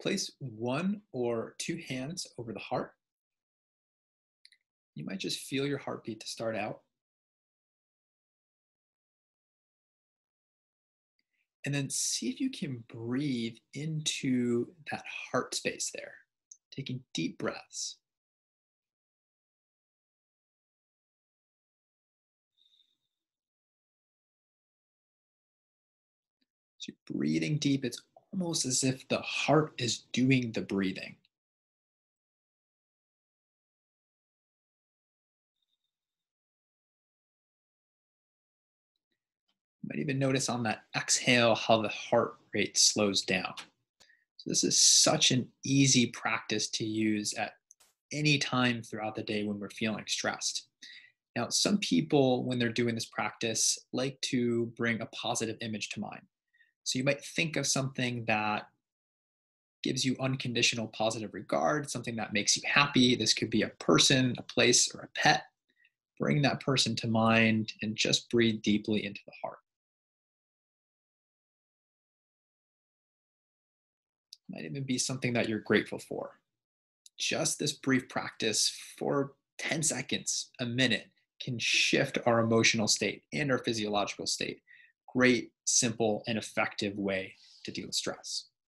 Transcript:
Place one or two hands over the heart. You might just feel your heartbeat to start out. And then see if you can breathe into that heart space there, taking deep breaths. So breathing deep. It's almost as if the heart is doing the breathing. You might even notice on that exhale how the heart rate slows down. So this is such an easy practice to use at any time throughout the day when we're feeling stressed. Now, some people, when they're doing this practice, like to bring a positive image to mind. So you might think of something that gives you unconditional positive regard, something that makes you happy. This could be a person, a place, or a pet. Bring that person to mind and just breathe deeply into the heart. Might even be something that you're grateful for. Just this brief practice for 10 seconds, a minute, can shift our emotional state and our physiological state great, simple, and effective way to deal with stress.